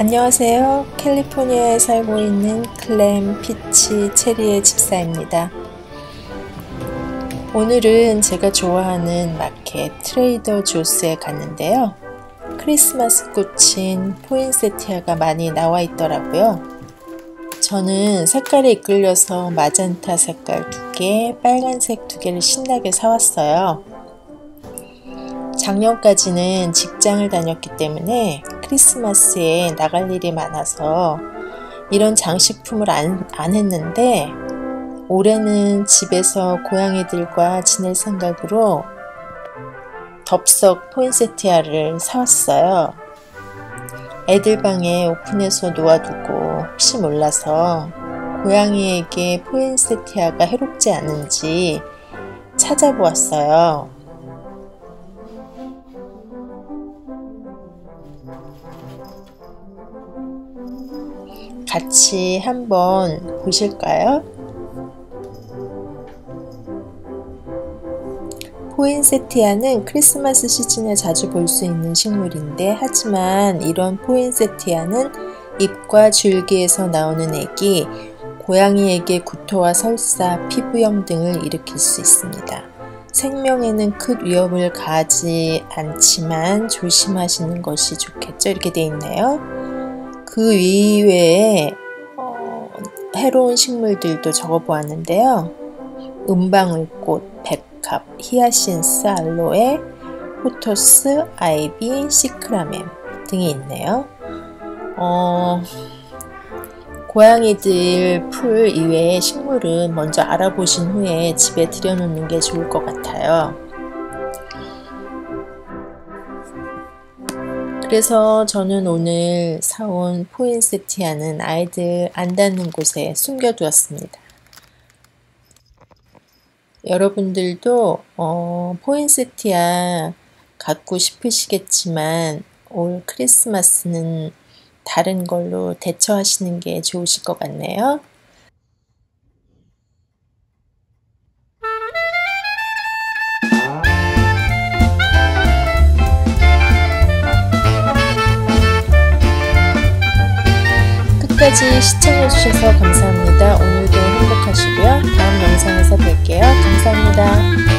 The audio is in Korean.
안녕하세요. 캘리포니아에 살고 있는 클램 피치 체리의 집사입니다. 오늘은 제가 좋아하는 마켓 Trader Joe's에 갔는데요. 크리스마스 꽃인 포인세티아가 많이 나와 있더라고요. 저는 색깔에 이끌려서 마젠타 색깔 두 개, 빨간색 두 개를 신나게 사왔어요. 작년까지는 직장을 다녔기 때문에 크리스마스에 나갈 일이 많아서 이런 장식품을 안, 안 했는데 올해는 집에서 고양이들과 지낼 생각으로 덥석 포인세티아를 사왔어요. 애들 방에 오픈해서 놓아두고 혹시 몰라서 고양이에게 포인세티아가 해롭지 않은지 찾아보았어요. 같이 한번 보실까요? 포인세티아는 크리스마스 시즌에 자주 볼 수 있는 식물인데 하지만 이런 포인세티아는 잎과 줄기에서 나오는 액이 고양이에게 구토와 설사, 피부염 등을 일으킬 수 있습니다. 생명에는 큰 위협을 가하지 않지만 조심하시는 것이 좋겠죠. 이렇게 되어 있네요. 그 이외에 어, 해로운 식물들도 적어 보았는데요. 은방울꽃, 백합, 히아신스, 알로에, 포토스, 아이비, 시크라멘 등이 있네요. 어, 고양이들 풀 이외의 식물은 먼저 알아보신 후에 집에 들여놓는 게 좋을 것 같아요. 그래서 저는 오늘 사온 포인세티아는 아이들 안 닿는 곳에 숨겨두었습니다. 여러분들도 어, 포인세티아 갖고 싶으시겠지만 올 크리스마스는 다른 걸로 대처하시는 게 좋으실 것 같네요. 끝까지 시청해주셔서 감사합니다. 오늘도 행복하시고요. 다음 영상에서 뵐게요. 감사합니다.